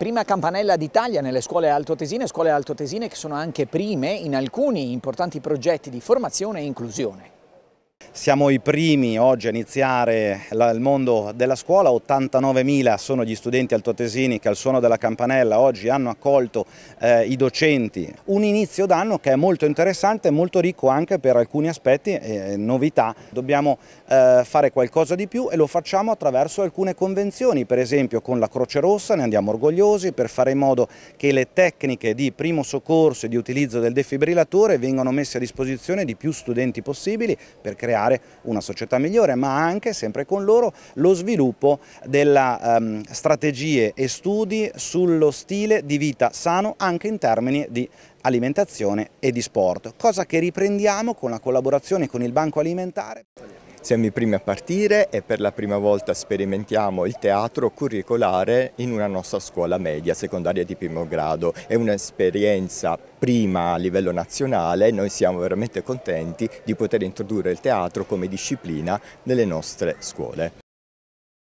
Prima campanella d'Italia nelle scuole altoatesine, scuole altoatesine che sono anche prime in alcuni importanti progetti di formazione e inclusione. Siamo i primi oggi a iniziare il mondo della scuola, 89.000 sono gli studenti altoatesini che al suono della campanella oggi hanno accolto eh, i docenti. Un inizio d'anno che è molto interessante e molto ricco anche per alcuni aspetti e novità. Dobbiamo eh, fare qualcosa di più e lo facciamo attraverso alcune convenzioni, per esempio con la Croce Rossa, ne andiamo orgogliosi per fare in modo che le tecniche di primo soccorso e di utilizzo del defibrillatore vengano messe a disposizione di più studenti possibili per creare creare una società migliore, ma anche sempre con loro lo sviluppo delle um, strategie e studi sullo stile di vita sano anche in termini di alimentazione e di sport, cosa che riprendiamo con la collaborazione con il Banco Alimentare. Siamo i primi a partire e per la prima volta sperimentiamo il teatro curricolare in una nostra scuola media, secondaria di primo grado. È un'esperienza prima a livello nazionale e noi siamo veramente contenti di poter introdurre il teatro come disciplina nelle nostre scuole.